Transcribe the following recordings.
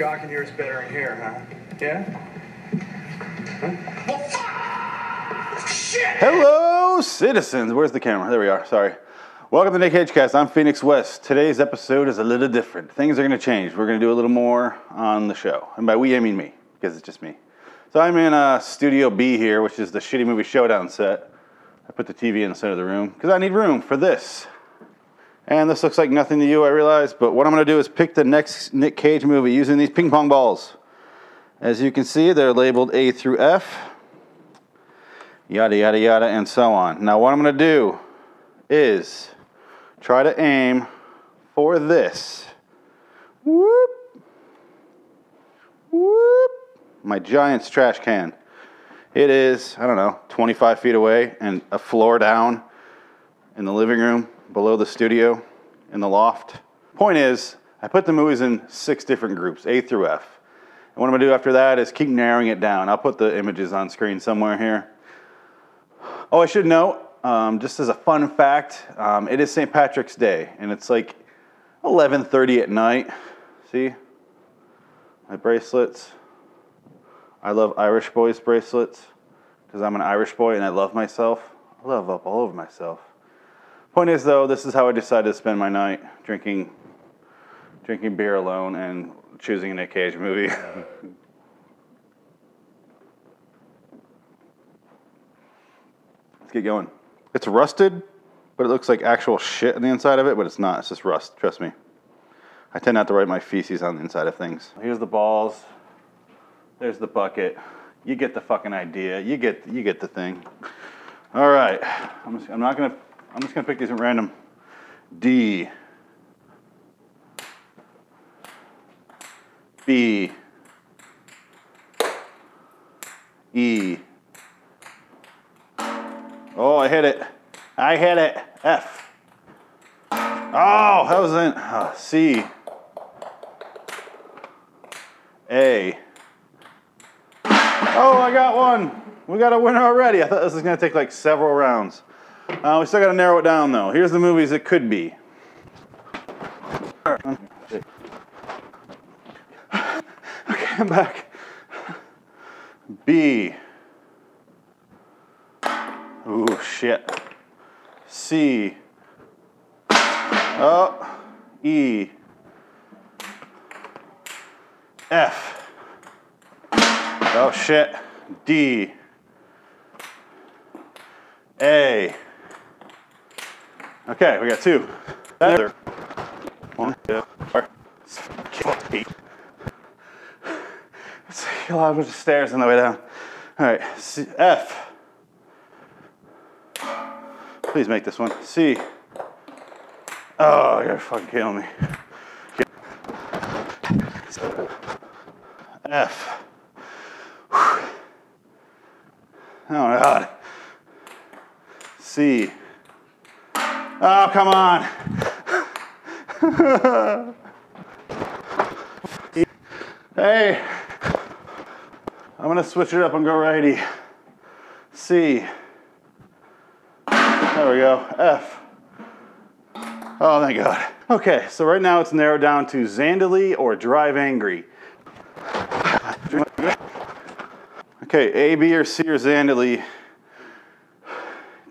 cock and yours better in here, huh? Yeah? Huh? Well, fuck! Shit! Hello, citizens. Where's the camera? There we are. Sorry. Welcome to Nick Cast. I'm Phoenix West. Today's episode is a little different. Things are going to change. We're going to do a little more on the show. And by we, I mean me, because it's just me. So I'm in uh, Studio B here, which is the shitty movie showdown set. I put the TV in the center of the room because I need room for this. And this looks like nothing to you, I realize, but what I'm going to do is pick the next Nic Cage movie using these ping pong balls. As you can see, they're labeled A through F, yada, yada, yada, and so on. Now, what I'm going to do is try to aim for this. Whoop. Whoop. My Giants trash can. It is, I don't know, 25 feet away and a floor down in the living room below the studio in the loft. Point is, I put the movies in six different groups, A through F. And what I'm gonna do after that is keep narrowing it down. I'll put the images on screen somewhere here. Oh, I should note, um, just as a fun fact, um, it is St. Patrick's Day, and it's like 11:30 at night. See, my bracelets. I love Irish boys bracelets because I'm an Irish boy and I love myself. I love up all over myself. Point is, though, this is how I decided to spend my night drinking, drinking beer alone and choosing a Nic Cage movie. Let's get going. It's rusted, but it looks like actual shit on the inside of it, but it's not. It's just rust. Trust me. I tend not to write my feces on the inside of things. Here's the balls. There's the bucket. You get the fucking idea. You get you get the thing. All right. I'm, just, I'm not gonna. I'm just gonna pick these at random. D. B. E. Oh, I hit it. I hit it. F. Oh, that was in uh, C. A. Oh, I got one. We got a winner already. I thought this was going to take like several rounds. Uh, we still got to narrow it down though. Here's the movies it could be. Okay, I'm back. B. Ooh, shit. C. Oh, E. F. Oh shit. D. A. Okay, we got two. There. One, two, four, eight. It's a lot of stairs on the way down. All right, C, F. Please make this one. C. Oh, you're fucking killing me. F. Oh God. C. Oh, come on. hey. I'm gonna switch it up and go righty. C. There we go. F. Oh, thank God. Okay, so right now it's narrowed down to Zandalee or Drive Angry. Okay, A, B, or C, or Zandalee.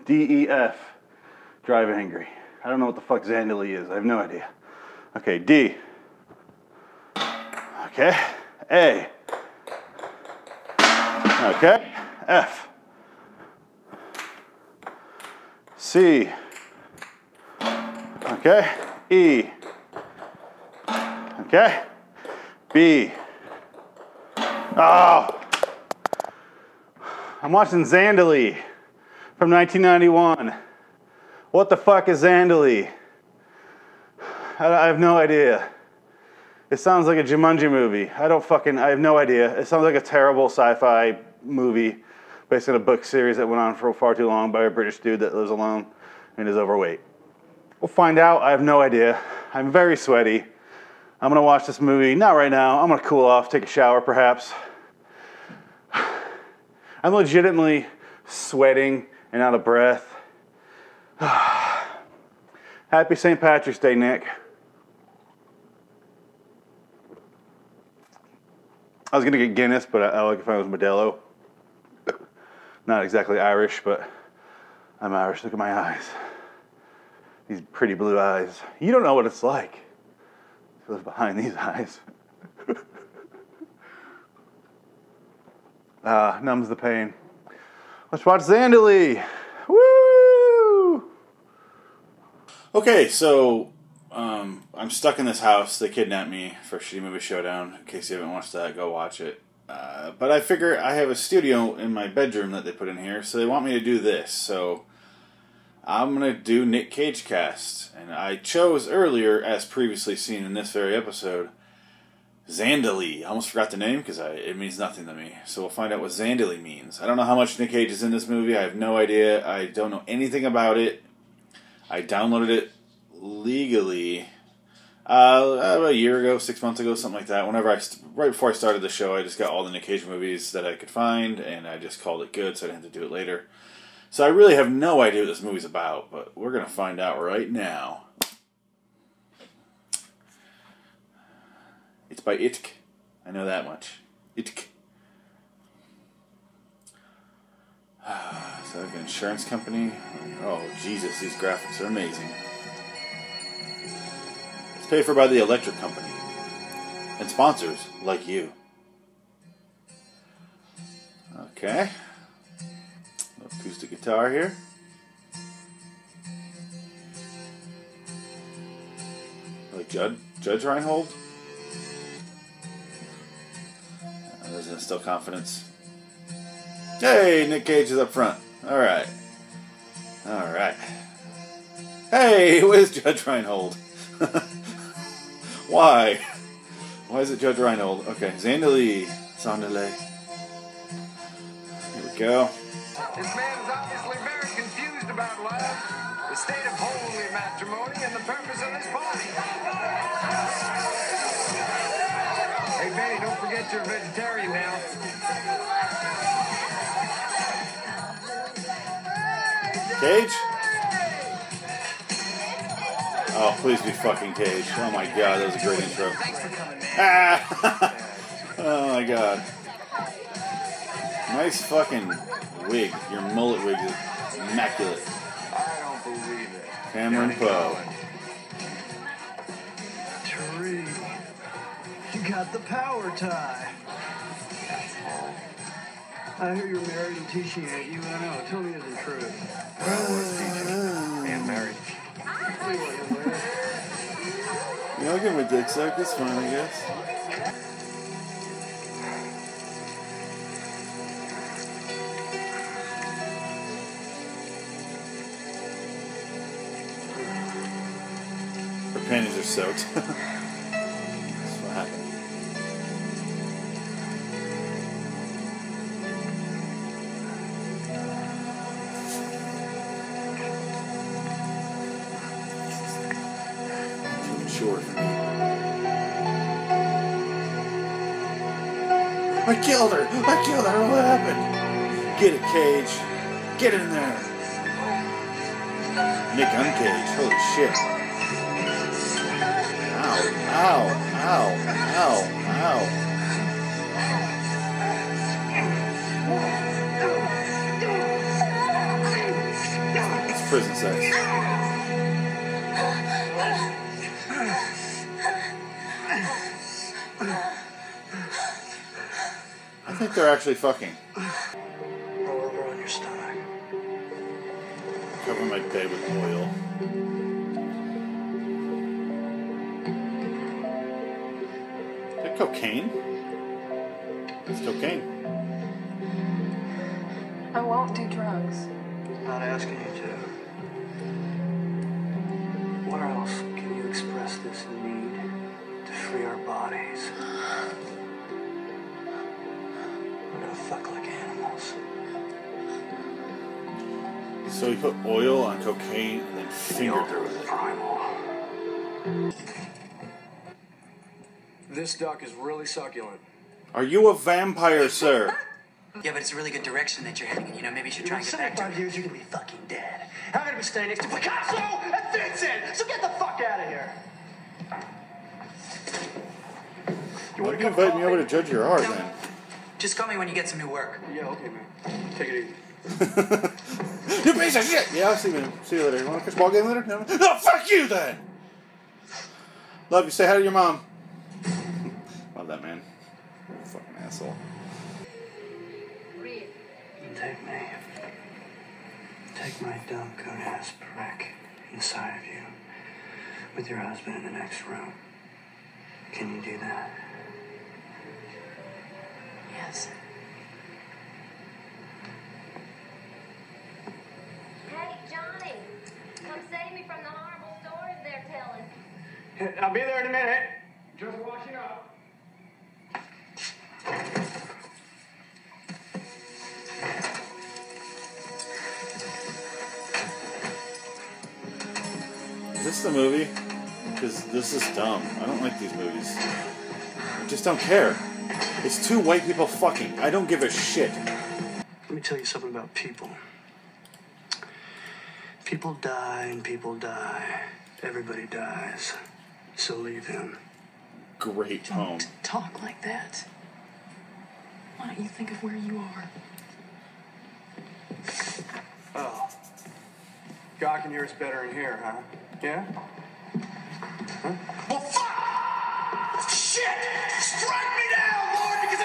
D, E, F. Drive Angry. I don't know what the fuck Zandalee is. I have no idea. Okay, D. Okay, A. Okay, F. C. Okay, E. Okay, B. Oh. I'm watching Zandalee from 1991. What the fuck is Zandalee? I have no idea. It sounds like a Jumanji movie. I don't fucking, I have no idea. It sounds like a terrible sci-fi movie based on a book series that went on for far too long by a British dude that lives alone and is overweight. We'll find out. I have no idea. I'm very sweaty. I'm gonna watch this movie, not right now. I'm gonna cool off, take a shower perhaps. I'm legitimately sweating and out of breath. Happy St. Patrick's Day, Nick. I was gonna get Guinness, but I, I like if I was Modelo. Not exactly Irish, but I'm Irish. Look at my eyes. These pretty blue eyes. You don't know what it's like to live behind these eyes. Ah, numbs the pain. Let's watch Zandalee. Okay, so um, I'm stuck in this house. They kidnapped me for Shitty Movie Showdown. In case you haven't watched that, go watch it. Uh, but I figure I have a studio in my bedroom that they put in here, so they want me to do this. So I'm gonna do Nic Cage cast, and I chose earlier, as previously seen in this very episode, Zandalee. I almost forgot the name because it means nothing to me. So we'll find out what Zandalee means. I don't know how much Nic Cage is in this movie. I have no idea. I don't know anything about it. I downloaded it legally uh, about a year ago, six months ago, something like that. Whenever I right before I started the show, I just got all the Nic Cage movies that I could find, and I just called it good, so I didn't have to do it later. So I really have no idea what this movie's about, but we're gonna find out right now. It's by Itk. I know that much. Itk. Is that like an insurance company? Oh, Jesus, these graphics are amazing. It's paid for by the electric company. And sponsors like you. Okay. Acoustic guitar here. Like Judge, Judge Reinhold. There's uh, still confidence. Hey, Nic Cage is up front. All right. All right. Hey, where's Judge Reinhold? Why? Why is it Judge Reinhold? Okay, Zandalee. Zandalee. Here we go. This man is obviously very confused about love, the state of holy matrimony, and the purpose of this party. Hey, Benny, don't forget you're vegetarian now. Cage? Oh, please be fucking Cage. Oh my god, that was a great intro. Ah! oh my god. Nice fucking wig. Your mullet wig is immaculate. I don't believe it. Cameron Poe. Tree. You got the power tie. I hear you're married and teaching at UNO. Tell me the truth. Uh, and married. Yeah, I'll give him a dick suck. That's fine, I guess. Her panties are soaked. I killed her! I killed her! What happened? Get it, Cage. Get in there. Nick Uncage. Holy shit. Ow, ow, ow, ow, ow. It's prison sex. Think they're actually fucking. Roll over on your stomach. Cover my bed with oil. Is that cocaine? It's cocaine. I won't do drugs. I'm Not asking you to. Fuck like animals. So he put oil on cocaine and then fingered her with it. primal. This duck is really succulent. Are you a vampire, sir? Yeah, but it's a really good direction that you're heading in. You know, maybe you should try In and get back to 75 it. years, you're gonna be fucking dead. I'm gonna be standing next to Picasso and Vincent, so get the fuck out of here. You Why want did you a cup of invite me over to judge your art No. then? Just call me when you get some new work. Yeah, okay, man. Take it easy. you piece of shit! Yeah, I'll see you, man. see you later. You want to catch a ball game later? No? no, fuck you then! Love you. Say hi to your mom. Love that man. Fucking asshole. Take me. Take my dumb coon ass prick inside of you with your husband in the next room. Can you do that? Yes. Hey, Johnny, come save me from the horrible stories they're telling. I'll be there in a minute. Just washing up. Is this the movie? Because this is dumb. I don't like these movies. I just don't care. It's two white people fucking. I don't give a shit. Let me tell you something about people. People die and people die. Everybody dies. So leave him. Great poem. Don't talk like that. Why don't you think of where you are? Oh. God can hear us better in here, huh? Yeah? Well, fuck! Shit! Strike me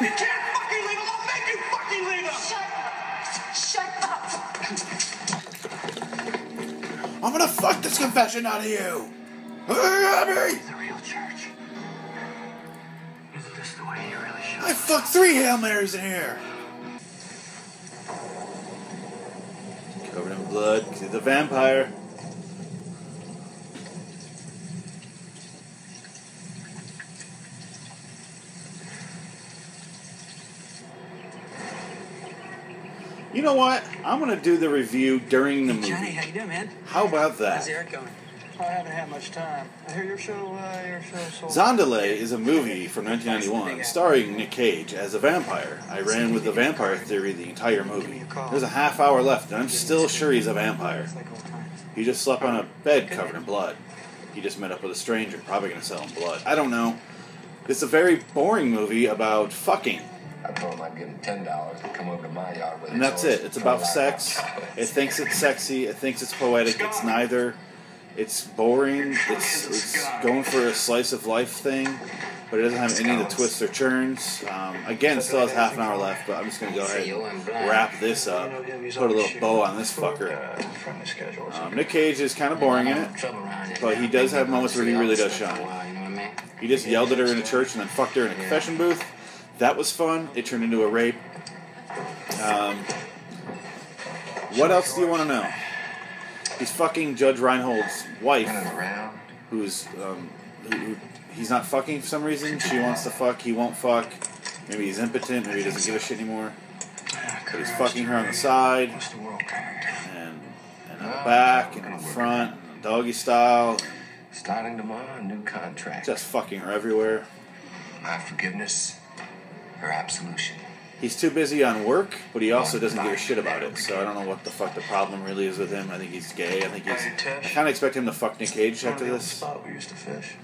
you can't fucking leave him, I'll make you fucking leave him! Shut up! Shut up. I'm gonna fuck this confession out of you! I The real church. Isn't this the way you really should? I fucked three Hail Marys in here! Covered in blood, he's a vampire. Know what? I'm gonna do the review during the movie. Johnny, how you doing, man? How about that? How's? Eric going? I haven't had much time. I hear your show, uh, your show. Zandalee is a movie from 1991 starring Nic Cage as a vampire. I ran with the vampire theory the entire movie. There's a half hour left, and I'm still sure he's a vampire. It's like old times. He just slept on a bed covered in blood. He just met up with a stranger, probably gonna sell him blood. I don't know. It's a very boring movie about fucking. I told him I'd give him ten dollars and come over to my yard with And that's it. It's about sex. It thinks it's sexy. It thinks it's poetic. It's neither. It's boring. It's, it's going for a slice of life thing, but it doesn't have any of the twists or turns. Um, again, it still has half an hour left, but I'm just going to go ahead and wrap this up. You know him, he's Put a little bow on this fucker. Um, Nic Cage is kind of boring in it, but he does have moments where he really does shine. He just yelled at her in a church and then fucked her in a confession booth. That was fun. It turned into a rape. Um, what else do you want to know? He's fucking Judge Reinhold's wife, who's um, who, who, he's not fucking for some reason. She wants to fuck. He won't fuck. Maybe he's impotent. Maybe he doesn't give a shit anymore. But he's fucking her on the side What's the world turned to? and and on the back and in front, doggy style. Starting tomorrow, new contract. Just fucking her everywhere. my forgiveness, her absolution. He's too busy on work, but he also doesn't give a shit about it. So I don't know what the fuck the problem really is with him. I think he's gay. I think he's. I kind of expect him to fuck Nic Cage after this. spot we used to fish?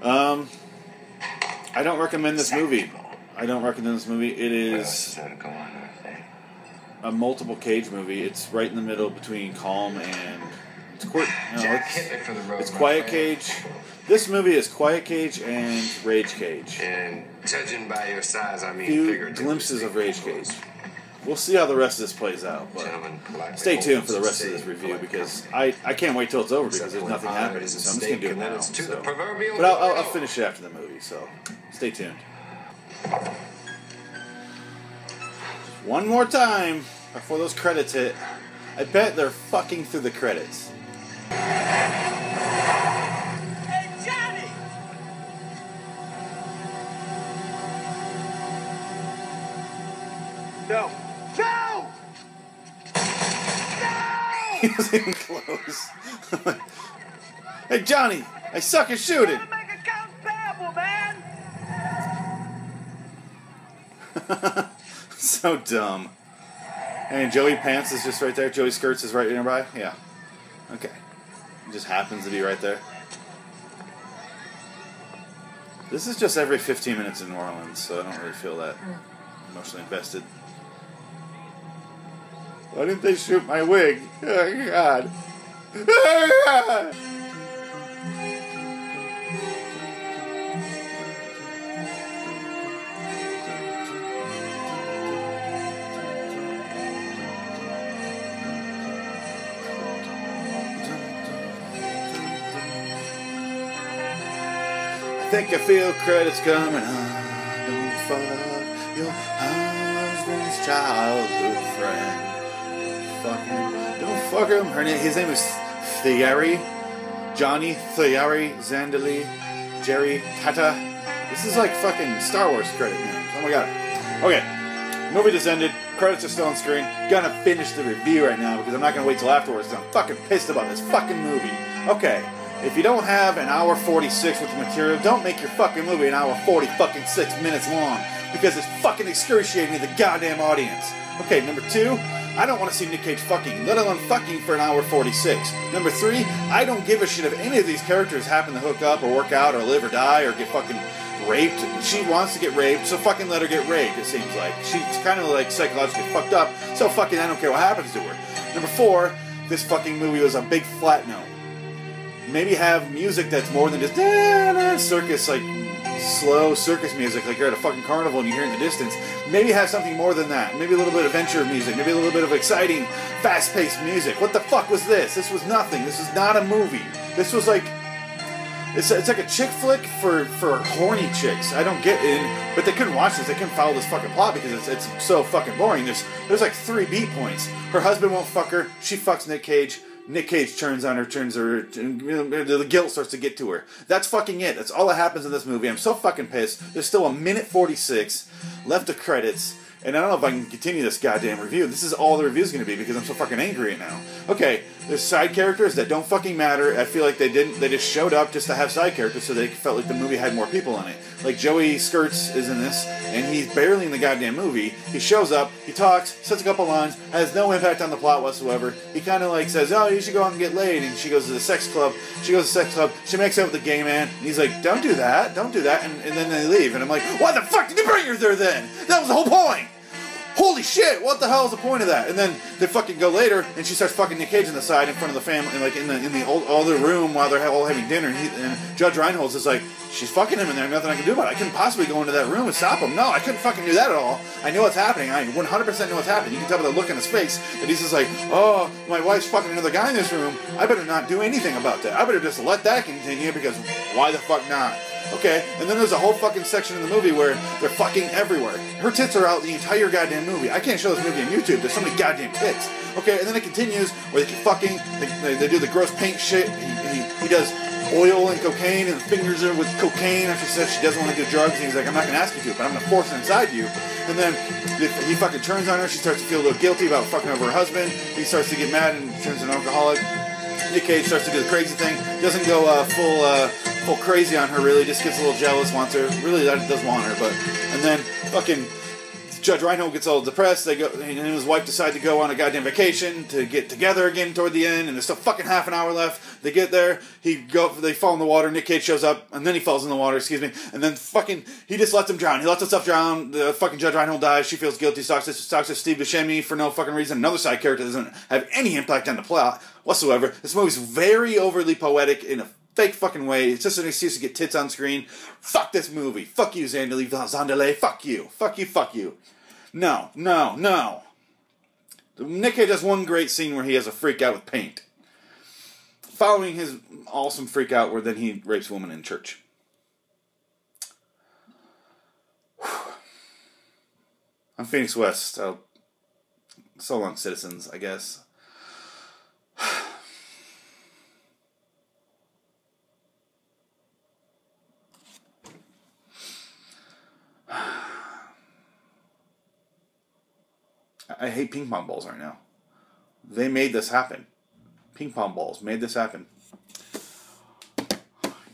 Um, I don't recommend this movie. I don't recommend this movie. It is else is there to go on with that? a multiple Cage movie. It's right in the middle between Calm and it's quick. No, it's, hit me for the road. it's Quiet. Cage. This movie is Quiet Cage and Rage Cage. And judging by your size, I mean Few glimpses of Rage Cage. We'll see how the rest of this plays out, but. Stay tuned for the rest of this review because. I, I can't wait till it's over because there's nothing happening. So I'm just gonna do it now. so. But I'll, I'll, I'll finish it after the movie. So stay tuned. One more time before those credits hit. I bet they're fucking through the credits. He wasn't even close. hey Johnny, I suck at shooting. Make accounts payable, man! so dumb. And Joey Pants is just right there. Joey Skirts is right nearby. Yeah. Okay. It just happens to be right there. This is just every 15 minutes in New Orleans, so I don't really feel that emotionally invested. Why didn't they shoot my wig? Oh, God. I think I feel credits coming on. Don't fuck your husband's childhood friend. Fucking, don't fuck him. Her name, his name is Thierry. Johnny Thierry Zandalee. Jerry Tata. This is like fucking Star Wars credit names. Oh my god. Okay. Movie just ended. Credits are still on screen. Gonna finish the review right now because I'm not gonna wait till afterwards. 'cause I'm fucking pissed about this fucking movie. Okay. If you don't have an hour 46 with the material, don't make your fucking movie an hour 40 fucking 6 minutes long because it's fucking excruciating to the goddamn audience. Okay, number two, I don't want to see Nic Cage fucking, let alone fucking for an hour 46. Number three, I don't give a shit if any of these characters happen to hook up or work out or live or die or get fucking raped. She wants to get raped, so fucking let her get raped, it seems like. She's kind of like psychologically fucked up, so fucking I don't care what happens to her. Number four, this fucking movie was a big flat note maybe have music that's more than just "Da, da," circus like slow circus music like you're at a fucking carnival and you hear in the distance maybe have something more than that maybe a little bit of adventure music maybe a little bit of exciting fast-paced music what the fuck was this this was nothing this is not a movie this was like it's, it's like a chick flick for, for horny chicks. I don't get in, but they couldn't watch this. They couldn't follow this fucking plot because it's, it's so fucking boring. There's there's like three beat points. Her husband won't fuck her. She fucks Nic Cage. Nic Cage turns on her, turns her, the guilt starts to get to her. That's fucking it. That's all that happens in this movie. I'm so fucking pissed. There's still a minute 46 left of credits, and I don't know if I can continue this goddamn review. This is all the review's gonna be because I'm so fucking angry right now. Okay, there's side characters that don't fucking matter. I feel like they didn't. They just showed up just to have side characters, so they felt like the movie had more people in it. Like Joey Skirts is in this, and he's barely in the goddamn movie. He shows up, he talks, says a couple lines, has no impact on the plot whatsoever. He kind of like says, "Oh, you should go out and get laid," and she goes to the sex club. She goes to the sex club. She makes out with the gay man, and he's like, "Don't do that, don't do that," and, and then they leave. And I'm like, "Why the fuck did you bring her there then? That was the whole point." Holy shit! What the hell is the point of that? And then they fucking go later, and she starts fucking Nic Cage on the side in front of the family, like in the in the old other room while they're all having dinner. And, he, and Judge Reinholds is like, she's fucking him in there. Nothing I can do about it. I couldn't possibly go into that room and stop him. No, I couldn't fucking do that at all. I know what's happening. I 100% know what's happening. You can tell by the look on his face that he's just like, oh, my wife's fucking another guy in this room. I better not do anything about that. I better just let that continue because why the fuck not? Okay, and then there's a whole fucking section in the movie where they're fucking everywhere. Her tits are out the entire goddamn movie. I can't show this movie on YouTube. There's so many goddamn tits. Okay, and then it continues where they keep fucking, they, they, they do the gross paint shit. He, he, he does oil and cocaine and fingers her with cocaine after she says she doesn't want to do drugs. And he's like, I'm not going to ask you to, but I'm going to force it inside you. And then he fucking turns on her. She starts to feel a little guilty about fucking over her husband. He starts to get mad and turns into an alcoholic. Nic Cage starts to do the crazy thing. Doesn't go uh, full uh, full crazy on her. Really, just gets a little jealous. Wants her. Really, that does want her. But and then fucking Judge Reinhold gets all depressed. They go, and his wife decide to go on a goddamn vacation to get together again toward the end. And there's still fucking half an hour left. They get there. He go. They fall in the water. Nic Cage shows up, and then he falls in the water. Excuse me. And then fucking he just lets him drown. He lets himself drown. The fucking Judge Reinhold dies. She feels guilty. Talks to, talks to Steve Buscemi for no fucking reason. Another side character doesn't have any impact on the plot whatsoever. This movie's very overly poetic in a fake fucking way. It's just an excuse to get tits on screen. Fuck this movie. Fuck you, Zandalee Zandale. Fuck you. Fuck you. Fuck you. No, no, no. Nic Cage has one great scene where he has a freak out with paint. Following his awesome freak out where then he rapes a woman in church. I'm Phoenix West. Uh, so long, citizens, I guess. I hate ping pong balls right now. They made this happen. Ping pong balls made this happen.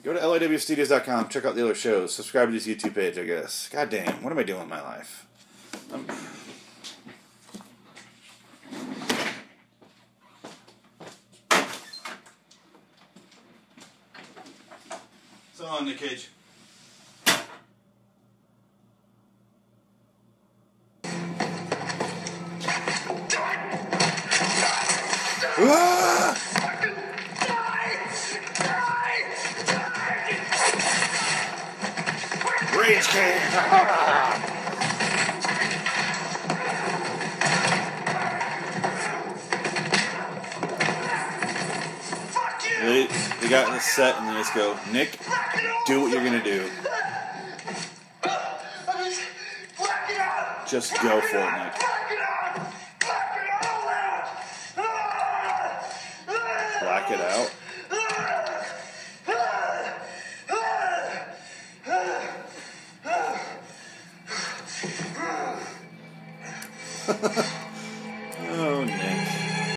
Go to liwstudios.com, check out the other shows, subscribe to this YouTube page, I guess. God damn, what am I doing in my life? Um, long, Nic Cage. Rage. They, they got in the set and they just go, Nick, do what you're gonna do. Black it out! Just go for it, Nick. Black it out! Black it all out! Black it out.